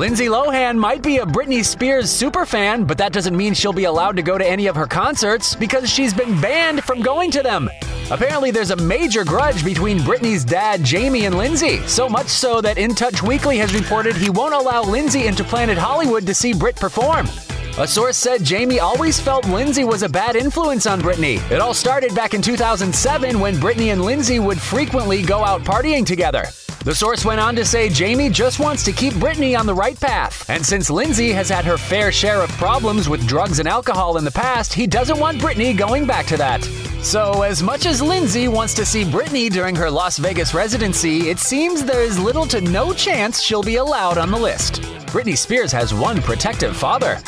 Lindsay Lohan might be a Britney Spears superfan, but that doesn't mean she'll be allowed to go to any of her concerts because she's been banned from going to them. Apparently, there's a major grudge between Britney's dad, Jamie, and Lindsay. So much so that In Touch Weekly has reported he won't allow Lindsay into Planet Hollywood to see Brit perform. A source said Jamie always felt Lindsay was a bad influence on Britney. It all started back in 2007 when Britney and Lindsay would frequently go out partying together. The source went on to say Jamie just wants to keep Britney on the right path. And since Lindsay has had her fair share of problems with drugs and alcohol in the past, he doesn't want Britney going back to that. So, as much as Lindsay wants to see Britney during her Las Vegas residency, it seems there is little to no chance she'll be allowed on the list. Britney Spears has one protective father.